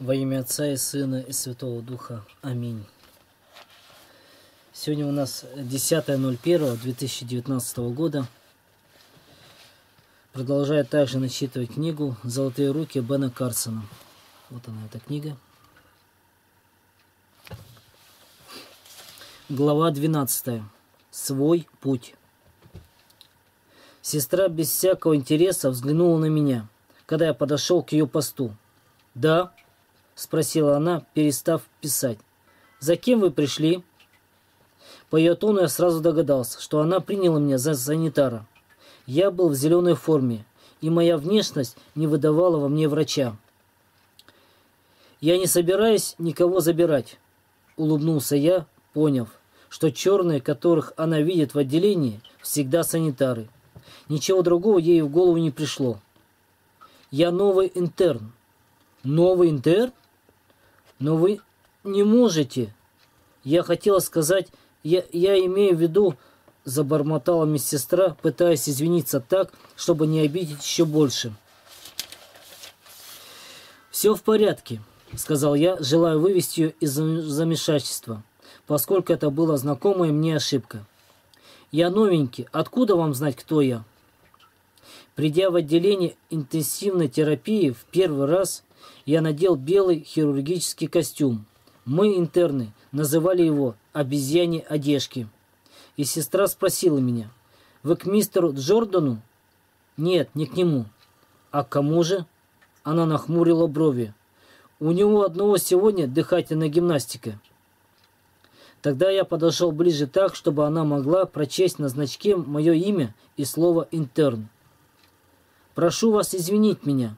Во имя Отца и Сына и Святого Духа. Аминь. Сегодня у нас 10.01.2019 года. Продолжаю также начитывать книгу «Золотые руки» Бена Карсона. Вот она, эта книга. Глава 12. Свой путь. Сестра без всякого интереса взглянула на меня, когда я подошел к ее посту. «Да?» – спросила она, перестав писать. «За кем вы пришли?» По ее тону я сразу догадался, что она приняла меня за санитара. Я был в зеленой форме, и моя внешность не выдавала во мне врача. «Я не собираюсь никого забирать», – улыбнулся я, поняв, что черные, которых она видит в отделении, всегда санитары. Ничего другого ей в голову не пришло. «Я новый интерн». «Новый интерн? Но вы не можете». Я хотела сказать, я, я имею в виду, забормотала медсестра, пытаясь извиниться так, чтобы не обидеть еще больше. «Все в порядке», — сказал я, желая вывести ее из замешательства, поскольку это была знакомая мне ошибка. «Я новенький. Откуда вам знать, кто я?» Придя в отделение интенсивной терапии в первый раз, я надел белый хирургический костюм. Мы, интерны, называли его «обезьяне одежки». И сестра спросила меня, «Вы к мистеру Джордану?» «Нет, не к нему». «А к кому же?» Она нахмурила брови. «У него одного сегодня дыхательная гимнастика». Тогда я подошел ближе так, чтобы она могла прочесть на значке мое имя и слово «интерн». «Прошу вас извинить меня».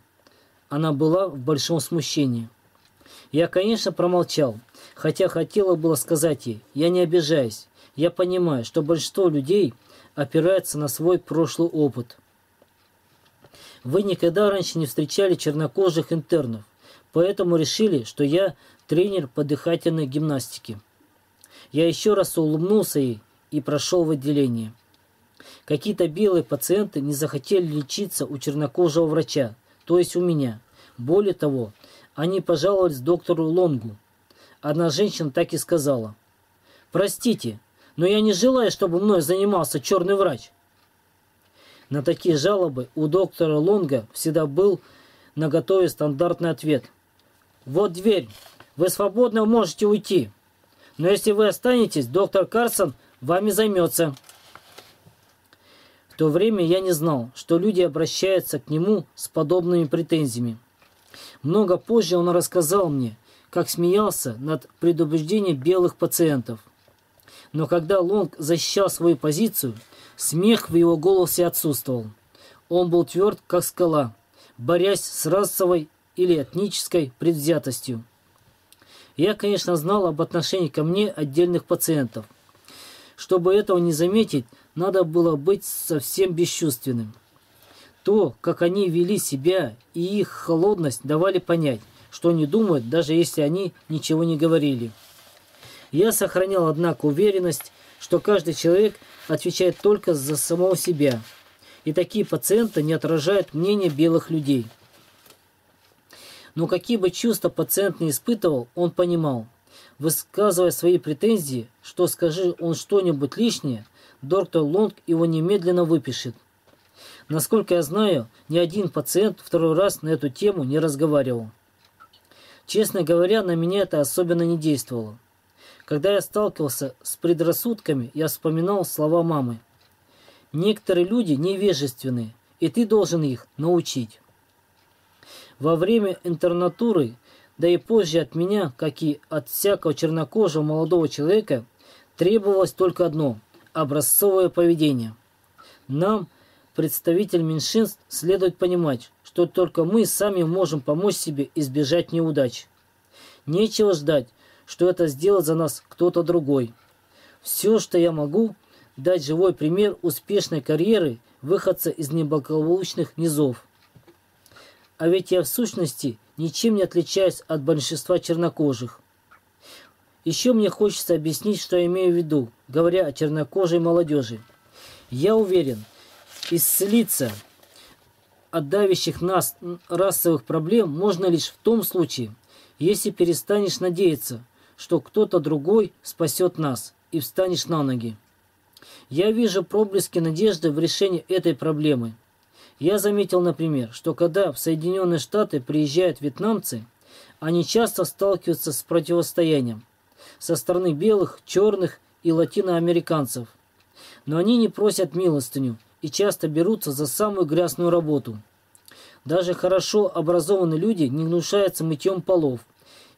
Она была в большом смущении. Я, конечно, промолчал, хотя хотела было сказать ей, я не обижаюсь. Я понимаю, что большинство людей опирается на свой прошлый опыт. Вы никогда раньше не встречали чернокожих интернов, поэтому решили, что я тренер по дыхательной гимнастике. Я еще раз улыбнулся ей и прошел в отделение. Какие-то белые пациенты не захотели лечиться у чернокожего врача, то есть у меня. Более того, они пожаловались доктору Лонгу. Одна женщина так и сказала. «Простите, но я не желаю, чтобы мной занимался черный врач». На такие жалобы у доктора Лонга всегда был наготове стандартный ответ. «Вот дверь. Вы свободно можете уйти. Но если вы останетесь, доктор Карсон вами займется». В то время я не знал, что люди обращаются к нему с подобными претензиями. Много позже он рассказал мне, как смеялся над предубеждением белых пациентов. Но когда Лонг защищал свою позицию, смех в его голосе отсутствовал. Он был тверд, как скала, борясь с расовой или этнической предвзятостью. Я, конечно, знал об отношении ко мне отдельных пациентов. Чтобы этого не заметить, надо было быть совсем бесчувственным. То, как они вели себя и их холодность давали понять, что они думают, даже если они ничего не говорили. Я сохранял, однако, уверенность, что каждый человек отвечает только за самого себя, и такие пациенты не отражают мнение белых людей. Но какие бы чувства пациент не испытывал, он понимал. Высказывая свои претензии, что скажи он что-нибудь лишнее, доктор Лонг его немедленно выпишет. Насколько я знаю, ни один пациент второй раз на эту тему не разговаривал. Честно говоря, на меня это особенно не действовало. Когда я сталкивался с предрассудками, я вспоминал слова мамы. Некоторые люди невежественные, и ты должен их научить. Во время интернатуры, да и позже от меня, как и от всякого чернокожего молодого человека, требовалось только одно – образцовое поведение. Нам – представитель меньшинств, следует понимать, что только мы сами можем помочь себе избежать неудач. Нечего ждать, что это сделает за нас кто-то другой. Все, что я могу, дать живой пример успешной карьеры выходца из неблагополучных низов. А ведь я в сущности ничем не отличаюсь от большинства чернокожих. Еще мне хочется объяснить, что я имею в виду, говоря о чернокожей молодежи. Я уверен, Исцелиться от давящих нас расовых проблем можно лишь в том случае, Если перестанешь надеяться, что кто-то другой спасет нас, и встанешь на ноги. Я вижу проблески надежды в решении этой проблемы. Я заметил, например, что когда в Соединенные Штаты приезжают вьетнамцы, они часто сталкиваются с противостоянием со стороны белых, черных и латиноамериканцев. Но они не просят милостыню и часто берутся за самую грязную работу. Даже хорошо образованные люди не гнушаются мытьем полов,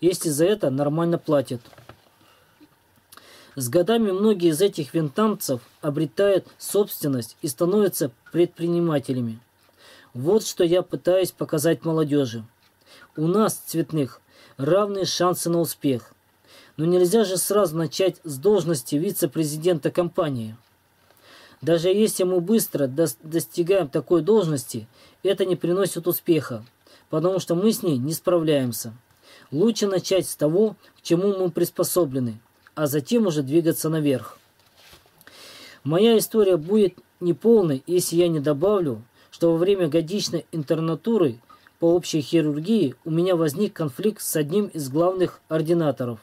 если за это нормально платят. С годами многие из этих винтамцев обретают собственность и становятся предпринимателями. Вот что я пытаюсь показать молодежи. У нас, цветных, равные шансы на успех. Но нельзя же сразу начать с должности вице-президента компании. Даже если мы быстро достигаем такой должности, это не приносит успеха, потому что мы с ней не справляемся. Лучше начать с того, к чему мы приспособлены, а затем уже двигаться наверх. Моя история будет неполной, если я не добавлю, что во время годичной интернатуры по общей хирургии у меня возник конфликт с одним из главных ординаторов,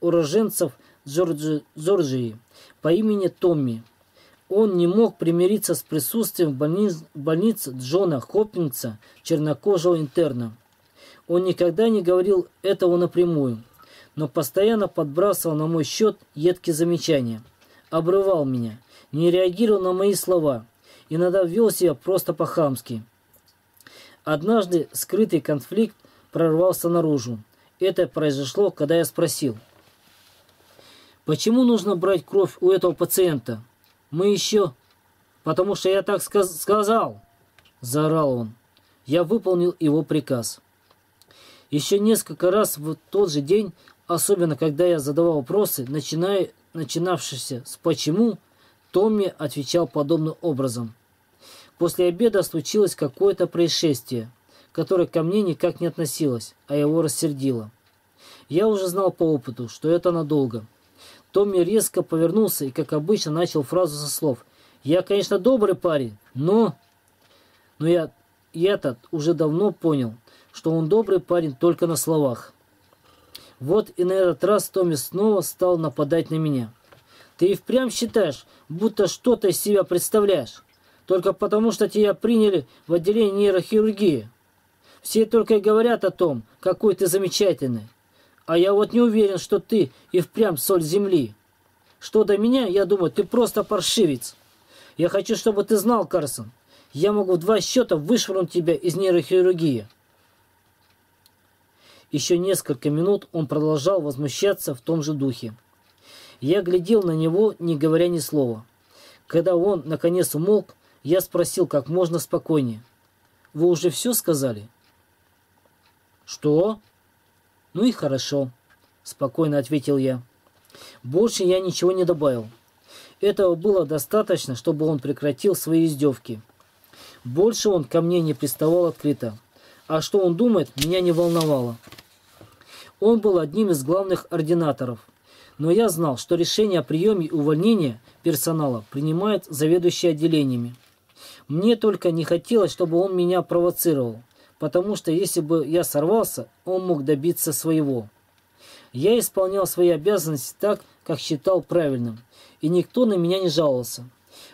уроженцев Джорджи, Джорджии по имени Томми. Он не мог примириться с присутствием в больнице, больнице Джона Хоппинса, чернокожего интерна. Он никогда не говорил этого напрямую, но постоянно подбрасывал на мой счет едкие замечания. Обрывал меня, не реагировал на мои слова, иногда вел себя просто по-хамски. Однажды скрытый конфликт прорвался наружу. Это произошло, когда я спросил, «Почему нужно брать кровь у этого пациента? Мы еще...» «Потому что я так сказ сказал!» – заорал он. Я выполнил его приказ. Еще несколько раз в тот же день, особенно когда я задавал вопросы, начиная, начинавшиеся с «почему», Томми отвечал подобным образом. После обеда случилось какое-то происшествие, которое ко мне никак не относилось, а его рассердило. Я уже знал по опыту, что это надолго. Томми резко повернулся и, как обычно, начал фразу со слов «Я, конечно, добрый парень, но...» Но я, я-то уже давно понял, что он добрый парень только на словах. Вот и на этот раз Томми снова стал нападать на меня. «Ты и впрямь считаешь, будто что-то из себя представляешь?» только потому, что тебя приняли в отделение нейрохирургии. Все только и говорят о том, какой ты замечательный. А я вот не уверен, что ты и впрямь соль земли. Что до меня, я думаю, ты просто паршивец. Я хочу, чтобы ты знал, Карсон, я могу в два счета вышвырнуть тебя из нейрохирургии. Еще несколько минут он продолжал возмущаться в том же духе. Я глядел на него, не говоря ни слова. Когда он, наконец, умолк, я спросил как можно спокойнее. «Вы уже все сказали?» «Что?» «Ну и хорошо», — спокойно ответил я. Больше я ничего не добавил. Этого было достаточно, чтобы он прекратил свои издевки. Больше он ко мне не приставал открыто. А что он думает, меня не волновало. Он был одним из главных ординаторов. Но я знал, что решение о приеме и увольнении персонала принимает заведующие отделениями. Мне только не хотелось, чтобы он меня провоцировал, потому что если бы я сорвался, он мог добиться своего. Я исполнял свои обязанности так, как считал правильным, и никто на меня не жаловался.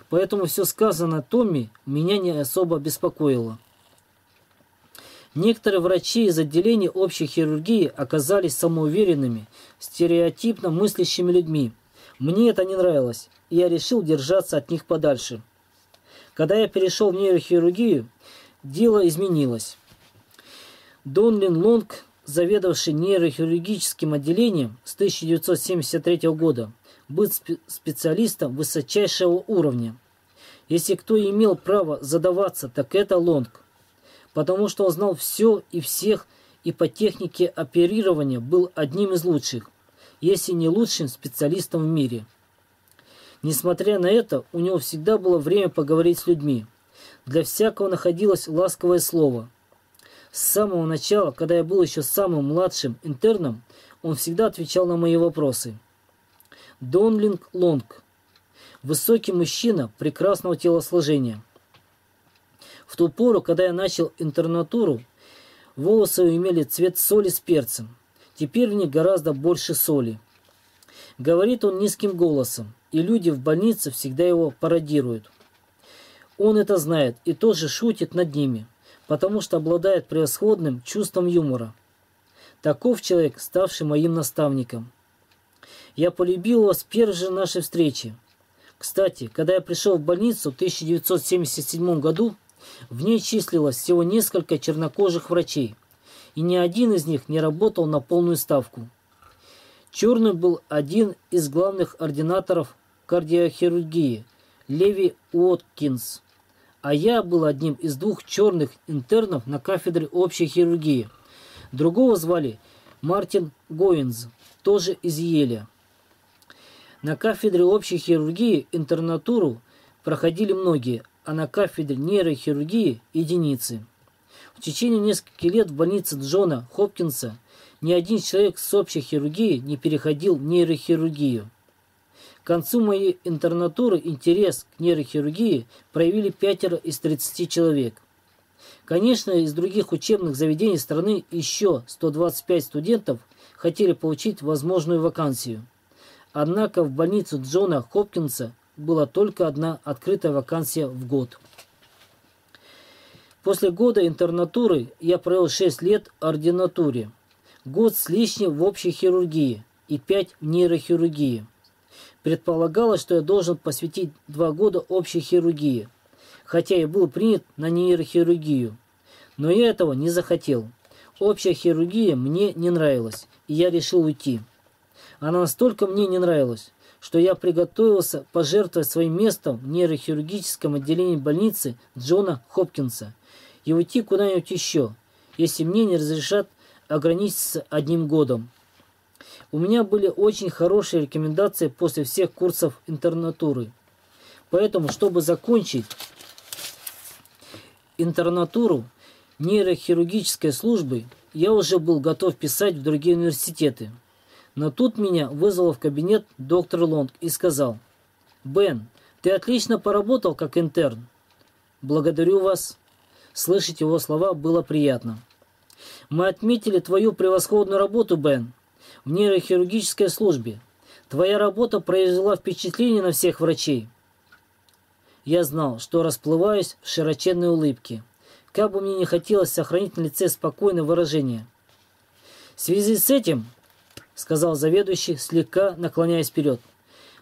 Поэтому все сказанное Томми меня не особо беспокоило. Некоторые врачи из отделения общей хирургии оказались самоуверенными, стереотипно мыслящими людьми. Мне это не нравилось, и я решил держаться от них подальше. Когда я перешел в нейрохирургию, дело изменилось. Донлин Лонг, заведовавший нейрохирургическим отделением с 1973 года, был специалистом высочайшего уровня. Если кто имел право задаваться, так это Лонг, потому что он знал все и всех, и по технике оперирования был одним из лучших, если не лучшим специалистом в мире. Несмотря на это, у него всегда было время поговорить с людьми. Для всякого находилось ласковое слово. С самого начала, когда я был еще самым младшим интерном, он всегда отвечал на мои вопросы. Донлинг Лонг. Высокий мужчина прекрасного телосложения. В ту пору, когда я начал интернатуру, волосы имели цвет соли с перцем. Теперь в них гораздо больше соли. Говорит он низким голосом, и люди в больнице всегда его пародируют. Он это знает и тоже шутит над ними, потому что обладает превосходным чувством юмора. Таков человек, ставший моим наставником. Я полюбил его с первой же нашей встречи. Кстати, когда я пришел в больницу в 1977 году, в ней числилось всего несколько чернокожих врачей, и ни один из них не работал на полную ставку. Черный был один из главных ординаторов кардиохирургии, Леви Уоткинс, а я был одним из двух черных интернов на кафедре общей хирургии. Другого звали Мартин Гоинз, тоже из Еля. На кафедре общей хирургии интернатуру проходили многие, а на кафедре нейрохирургии – единицы. В течение нескольких лет в больнице Джона Хопкинса ни один человек с общей хирургии не переходил в нейрохирургию. К концу моей интернатуры интерес к нейрохирургии проявили пятеро из 30 человек. Конечно, из других учебных заведений страны еще 125 студентов хотели получить возможную вакансию. Однако в больницу Джона Хопкинса была только одна открытая вакансия в год. После года интернатуры я провел 6 лет ординатуре, год с лишним в общей хирургии и 5 в нейрохирургии. Предполагалось, что я должен посвятить 2 года общей хирургии, хотя и был принят на нейрохирургию. Но я этого не захотел. Общая хирургия мне не нравилась, и я решил уйти. Она настолько мне не нравилась, что я приготовился пожертвовать своим местом в нейрохирургическом отделении больницы Джона Хопкинса и уйти куда-нибудь еще, если мне не разрешат ограничиться одним годом. У меня были очень хорошие рекомендации после всех курсов интернатуры. Поэтому, чтобы закончить интернатуру нейрохирургической службы, я уже был готов писать в другие университеты – но тут меня вызвал в кабинет доктор Лонг и сказал, «Бен, ты отлично поработал как интерн. Благодарю вас». Слышать его слова было приятно. «Мы отметили твою превосходную работу, Бен, в нейрохирургической службе. Твоя работа произвела впечатление на всех врачей». Я знал, что расплываюсь в широченной улыбке. Как бы мне не хотелось сохранить на лице спокойное выражение. В связи с этим — сказал заведующий, слегка наклоняясь вперед.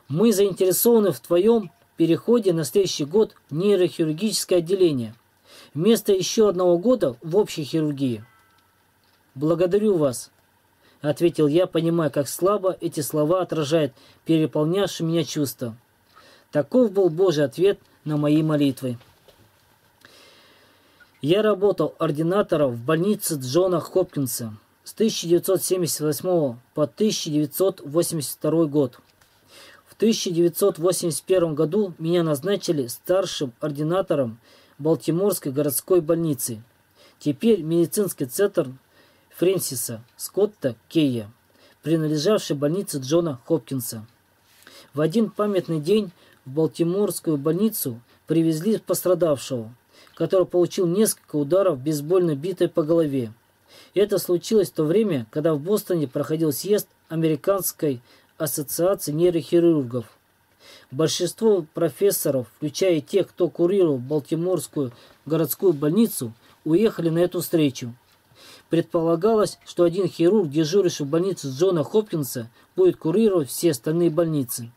«Мы заинтересованы в твоем переходе на следующий год в нейрохирургическое отделение, вместо еще одного года в общей хирургии». «Благодарю вас», — ответил я, понимая, как слабо эти слова отражают переполнявшие меня чувства. Таков был Божий ответ на мои молитвы. Я работал ординатором в больнице Джона Хопкинса с 1978 по 1982 год. В 1981 году меня назначили старшим ординатором Балтиморской городской больницы. Теперь медицинский центр Фрэнсиса Скотта Кейя, принадлежавший больнице Джона Хопкинса. В один памятный день в Балтиморскую больницу привезли пострадавшего, который получил несколько ударов бейсбольной битой по голове. Это случилось в то время, когда в Бостоне проходил съезд Американской ассоциации нейрохирургов. Большинство профессоров, включая тех, кто курировал Балтиморскую городскую больницу, уехали на эту встречу. Предполагалось, что один хирург, дежуривший в больнице Джона Хопкинса, будет курировать все остальные больницы.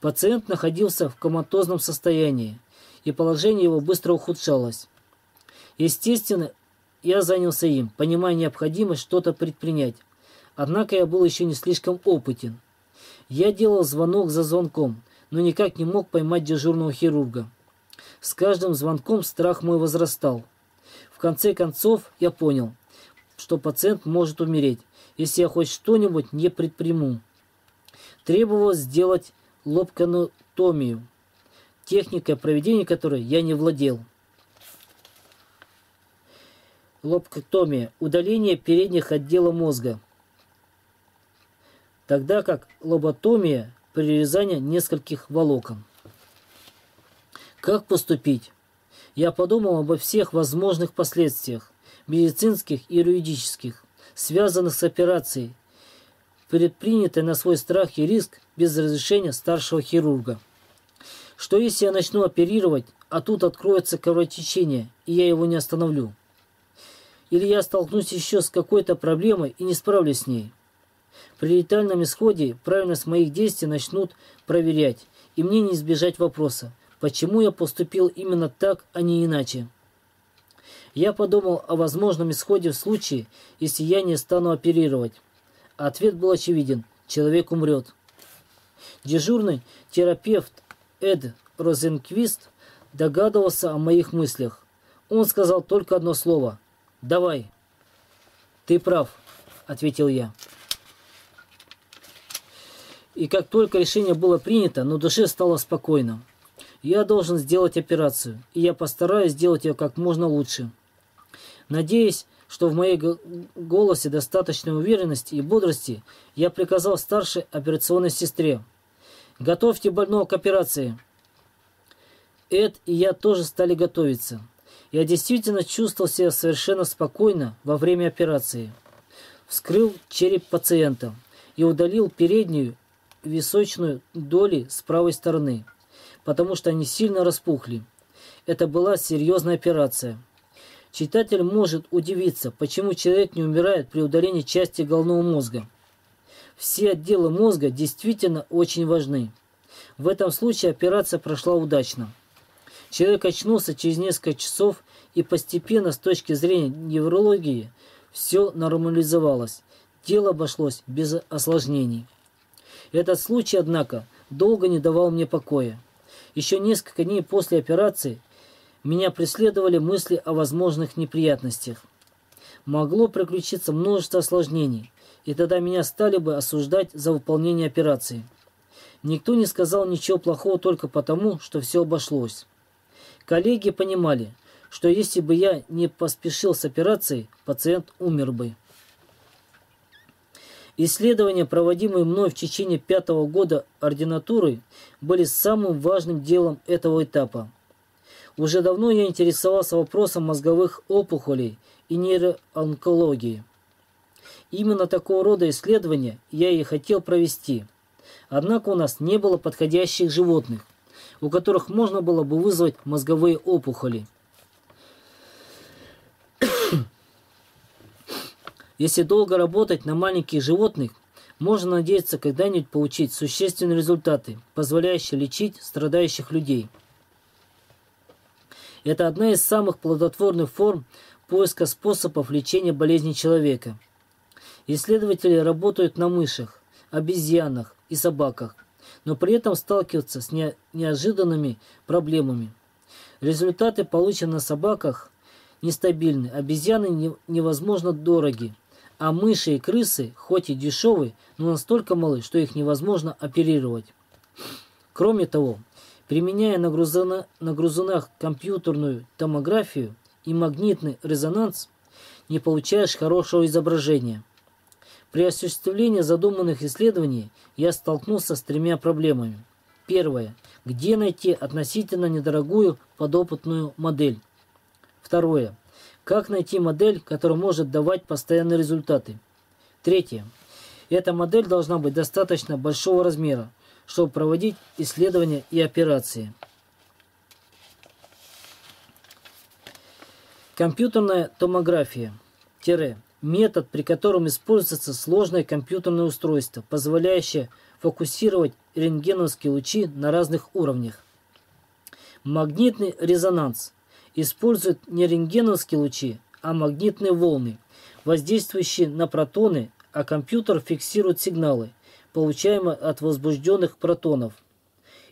Пациент находился в коматозном состоянии, и положение его быстро ухудшалось. Естественно, я занялся им, понимая необходимость что-то предпринять. Однако я был еще не слишком опытен. Я делал звонок за звонком, но никак не мог поймать дежурного хирурга. С каждым звонком страх мой возрастал. В конце концов я понял, что пациент может умереть, если я хоть что-нибудь не предприму. Требовалось сделать лобконотомию, техникой проведения которой я не владел. Лобктомия – удаление передних отделов мозга, тогда как лоботомия – прирезание нескольких волокон. Как поступить? Я подумал обо всех возможных последствиях, медицинских и юридических, связанных с операцией, предпринятой на свой страх и риск без разрешения старшего хирурга. Что если я начну оперировать, а тут откроется кровотечение, и я его не остановлю? Или я столкнусь еще с какой-то проблемой и не справлюсь с ней? При летальном исходе правильность моих действий начнут проверять, и мне не избежать вопроса, почему я поступил именно так, а не иначе. Я подумал о возможном исходе в случае, если я не стану оперировать. Ответ был очевиден – человек умрет. Дежурный терапевт Эд Розенквист догадывался о моих мыслях. Он сказал только одно слово – «Давай». «Ты прав», – ответил я. И как только решение было принято, на душе стало спокойно. Я должен сделать операцию, и я постараюсь сделать ее как можно лучше. Надеясь, что в моей голосе достаточной уверенности и бодрости, я приказал старшей операционной сестре. «Готовьте больного к операции». Эд и я тоже стали готовиться. Я действительно чувствовал себя совершенно спокойно во время операции. Вскрыл череп пациента и удалил переднюю височную доли с правой стороны, потому что они сильно распухли. Это была серьезная операция. Читатель может удивиться, почему человек не умирает при удалении части головного мозга. Все отделы мозга действительно очень важны. В этом случае операция прошла удачно. Человек очнулся через несколько часов и постепенно с точки зрения неврологии все нормализовалось. Дело обошлось без осложнений. Этот случай, однако, долго не давал мне покоя. Еще несколько дней после операции меня преследовали мысли о возможных неприятностях. Могло приключиться множество осложнений, и тогда меня стали бы осуждать за выполнение операции. Никто не сказал ничего плохого только потому, что все обошлось. Коллеги понимали, что если бы я не поспешил с операцией, пациент умер бы. Исследования, проводимые мной в течение пятого года ординатуры, были самым важным делом этого этапа. Уже давно я интересовался вопросом мозговых опухолей и нейроонкологии. Именно такого рода исследования я и хотел провести. Однако у нас не было подходящих животных, у которых можно было бы вызвать мозговые опухоли. Если долго работать на маленьких животных, можно надеяться когда-нибудь получить существенные результаты, позволяющие лечить страдающих людей. Это одна из самых плодотворных форм поиска способов лечения болезней человека. Исследователи работают на мышах, обезьянах и собаках, но при этом сталкиваются с неожиданными проблемами. Результаты, полученные на собаках, нестабильны, обезьяны невозможно дороги, а мыши и крысы, хоть и дешевые, но настолько малы, что их невозможно оперировать. Кроме того, применяя на, грузона, на грузунах компьютерную томографию и магнитный резонанс, не получаешь хорошего изображения. При осуществлении задуманных исследований я столкнулся с тремя проблемами. Первое. Где найти относительно недорогую подопытную модель? Второе. Как найти модель, которая может давать постоянные результаты? Третье. Эта модель должна быть достаточно большого размера, чтобы проводить исследования и операции. Компьютерная томография. Тире. Метод, при котором используется сложное компьютерное устройство, позволяющее фокусировать рентгеновские лучи на разных уровнях. Магнитный резонанс используют не рентгеновские лучи, а магнитные волны, воздействующие на протоны, а компьютер фиксирует сигналы, получаемые от возбужденных протонов,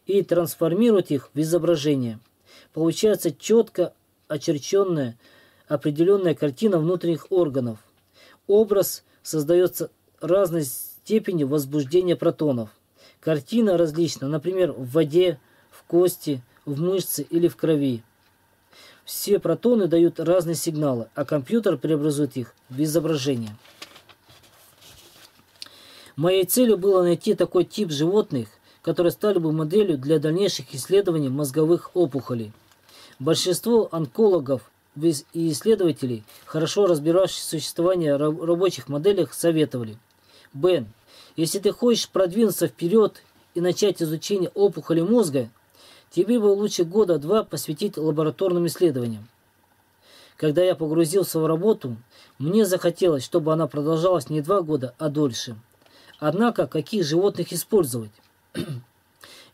и трансформирует их в изображение. Получается четко очерченная определенная картина внутренних органов. Образ создается разной степени возбуждения протонов. Картина различна, например, в воде, в кости, в мышце или в крови. Все протоны дают разные сигналы, а компьютер преобразует их в изображение. Моей целью было найти такой тип животных, которые стали бы моделью для дальнейших исследований мозговых опухолей. Большинство онкологов и исследователей, хорошо разбирающих существование рабочих моделях, советовали. Бен, если ты хочешь продвинуться вперед и начать изучение опухоли мозга, тебе бы лучше года два посвятить лабораторным исследованиям. Когда я погрузился в работу, мне захотелось, чтобы она продолжалась не два года, а дольше. Однако, каких животных использовать?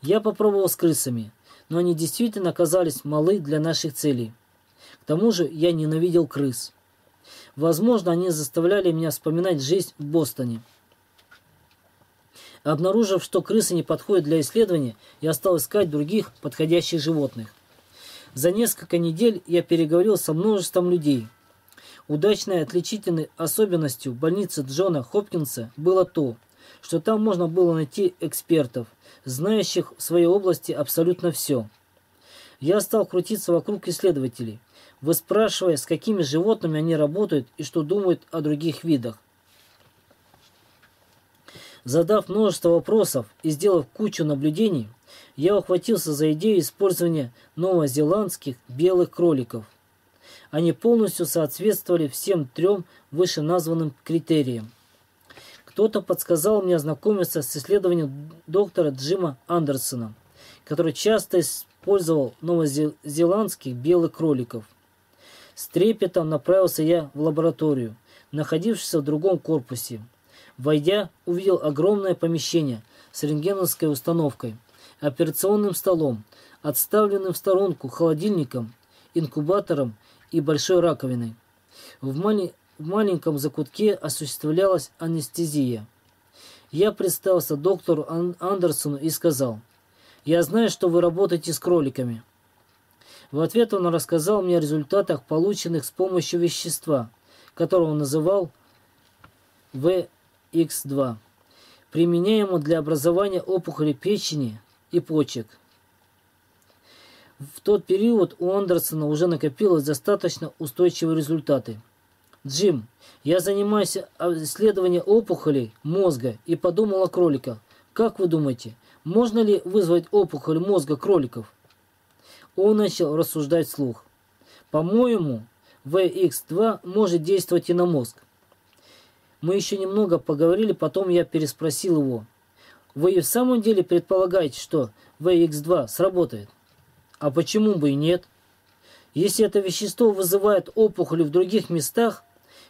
я попробовал с крысами, но они действительно оказались малы для наших целей. К тому же я ненавидел крыс. Возможно, они заставляли меня вспоминать жизнь в Бостоне. Обнаружив, что крысы не подходят для исследования, я стал искать других подходящих животных. За несколько недель я переговорил со множеством людей. Удачной отличительной особенностью больницы Джона Хопкинса было то, что там можно было найти экспертов, знающих в своей области абсолютно все. Я стал крутиться вокруг исследователей, выспрашивая, с какими животными они работают и что думают о других видах. Задав множество вопросов и сделав кучу наблюдений, я ухватился за идею использования новозеландских белых кроликов. Они полностью соответствовали всем трем вышеназванным критериям. Кто-то подсказал мне ознакомиться с исследованием доктора Джима Андерсона, который часто использовал новозеландских белых кроликов. С трепетом направился я в лабораторию, находившуюся в другом корпусе. Войдя, увидел огромное помещение с рентгеновской установкой – операционным столом, отставленным в сторонку холодильником, инкубатором и большой раковиной. В, мали... в маленьком закутке осуществлялась анестезия. Я представился доктору Ан Андерсону и сказал, «Я знаю, что вы работаете с кроликами». В ответ он рассказал мне о результатах, полученных с помощью вещества, которое он называл VX2, применяемого для образования опухоли печени и почек. В тот период у Андерсона уже накопилось достаточно устойчивые результаты. Джим, я занимаюсь исследованием опухолей мозга и подумал о кроликах. Как вы думаете, можно ли вызвать опухоль мозга кроликов? Он начал рассуждать вслух. По-моему, VX2 может действовать и на мозг. Мы еще немного поговорили, потом я переспросил его. Вы и в самом деле предполагаете, что VX2 сработает? А почему бы и нет? Если это вещество вызывает опухоли в других местах,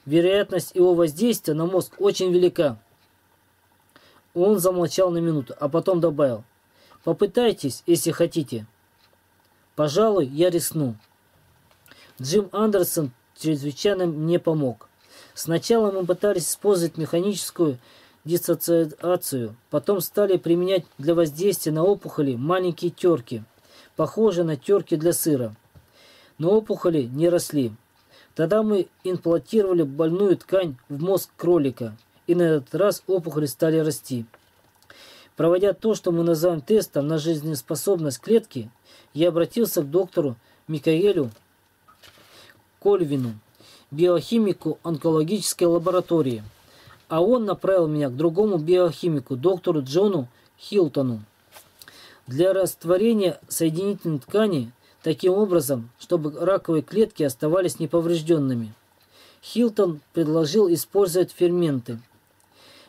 вероятность его воздействия на мозг очень велика. Он замолчал на минуту, а потом добавил. Попытайтесь, если хотите. Пожалуй, я рискну. Джим Андерсон чрезвычайно мне помог. Сначала мы пытались использовать механическую диссоциацию. Потом стали применять для воздействия на опухоли маленькие терки, похожие на терки для сыра. Но опухоли не росли. Тогда мы имплантировали больную ткань в мозг кролика, и на этот раз опухоли стали расти. Проводя то, что мы называем тестом на жизнеспособность клетки, я обратился к доктору Микаэлю Кольвину, биохимику онкологической лаборатории – а он направил меня к другому биохимику, доктору Джону Хилтону, для растворения соединительной ткани таким образом, чтобы раковые клетки оставались неповрежденными. Хилтон предложил использовать ферменты.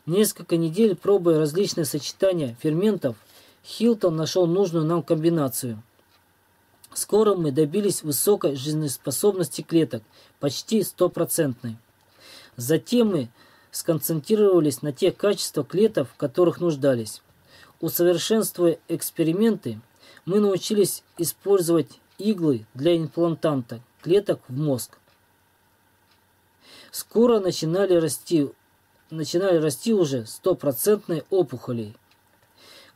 Несколько недель пробуя различные сочетания ферментов, Хилтон нашел нужную нам комбинацию. Скоро мы добились высокой жизнеспособности клеток, почти стопроцентной. Затем мы сконцентрировались на тех качествах клеток, в которых нуждались. Усовершенствуя эксперименты, мы научились использовать иглы для имплантанта клеток в мозг. Скоро начинали расти, начинали расти уже стопроцентные опухоли.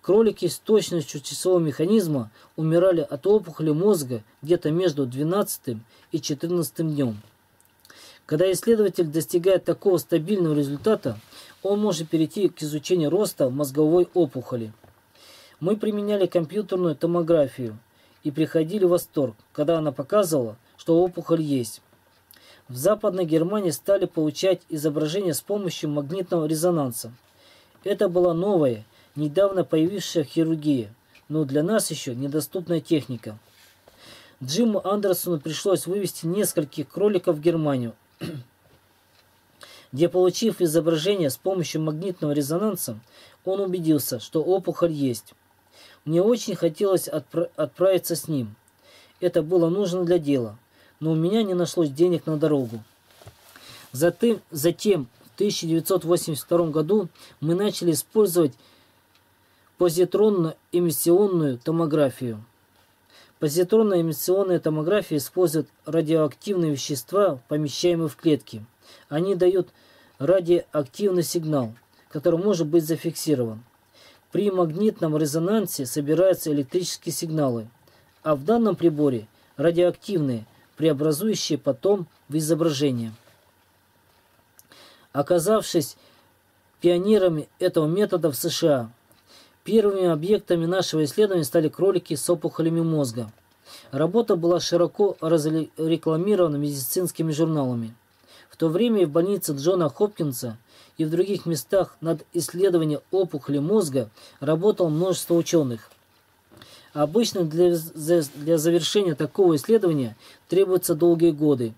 Кролики с точностью часового механизма умирали от опухоли мозга где-то между 12 и 14 днем. Когда исследователь достигает такого стабильного результата, он может перейти к изучению роста мозговой опухоли. Мы применяли компьютерную томографию и приходили в восторг, когда она показывала, что опухоль есть. В Западной Германии стали получать изображения с помощью магнитного резонанса. Это была новая, недавно появившаяся хирургия, но для нас еще недоступная техника. Джиму Андерсону пришлось вывести нескольких кроликов в Германию, где, получив изображение с помощью магнитного резонанса, он убедился, что опухоль есть. Мне очень хотелось отпра отправиться с ним. Это было нужно для дела, но у меня не нашлось денег на дорогу. Затем, затем в 1982 году мы начали использовать позитронно-эмиссионную томографию. Позитронная эмиссионная томография использует радиоактивные вещества, помещаемые в клетки. Они дают радиоактивный сигнал, который может быть зафиксирован. При магнитном резонансе собираются электрические сигналы, а в данном приборе радиоактивные, преобразующие потом в изображение. Оказавшись пионерами этого метода в США, Первыми объектами нашего исследования стали кролики с опухолями мозга. Работа была широко рекламирована медицинскими журналами. В то время в больнице Джона Хопкинса и в других местах над исследованием опухоли мозга работало множество ученых. Обычно для, для завершения такого исследования требуются долгие годы.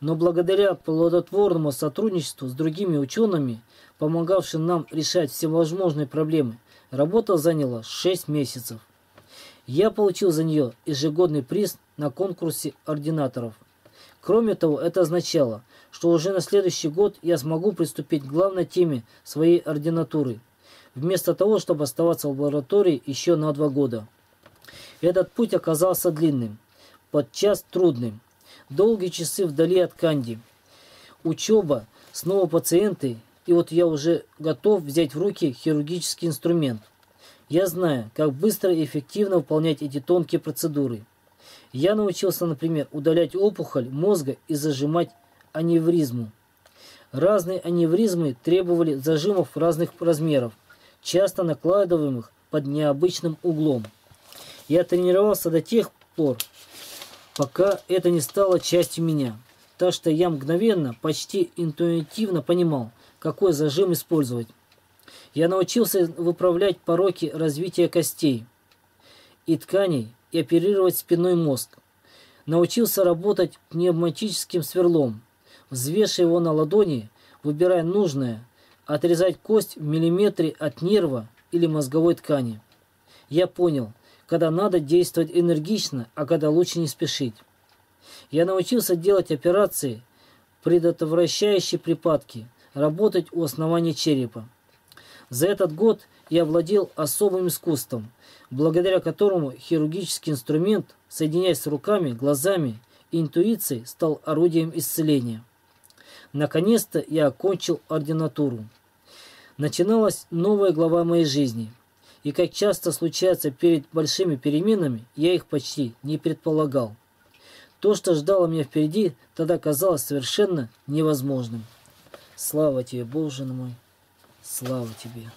Но благодаря плодотворному сотрудничеству с другими учеными, помогавшим нам решать всевозможные проблемы, Работа заняла 6 месяцев. Я получил за нее ежегодный приз на конкурсе ординаторов. Кроме того, это означало, что уже на следующий год я смогу приступить к главной теме своей ординатуры, вместо того, чтобы оставаться в лаборатории еще на два года. Этот путь оказался длинным, подчас трудным. Долгие часы вдали от Канди. Учеба, снова пациенты и вот я уже готов взять в руки хирургический инструмент. Я знаю, как быстро и эффективно выполнять эти тонкие процедуры. Я научился, например, удалять опухоль мозга и зажимать аневризму. Разные аневризмы требовали зажимов разных размеров, часто накладываемых под необычным углом. Я тренировался до тех пор, пока это не стало частью меня. Так что я мгновенно, почти интуитивно понимал, какой зажим использовать. Я научился выправлять пороки развития костей и тканей и оперировать спинной мозг. Научился работать пневматическим сверлом, взвешивая его на ладони, выбирая нужное, отрезать кость в миллиметре от нерва или мозговой ткани. Я понял, когда надо действовать энергично, а когда лучше не спешить. Я научился делать операции, предотвращающие припадки – работать у основания черепа. За этот год я владел особым искусством, благодаря которому хирургический инструмент, соединяясь с руками, глазами и интуицией, стал орудием исцеления. Наконец-то я окончил ординатуру. Начиналась новая глава моей жизни. И как часто случается перед большими переменами, я их почти не предполагал. То, что ждало меня впереди, тогда казалось совершенно невозможным. Слава тебе, Боже мой, слава тебе.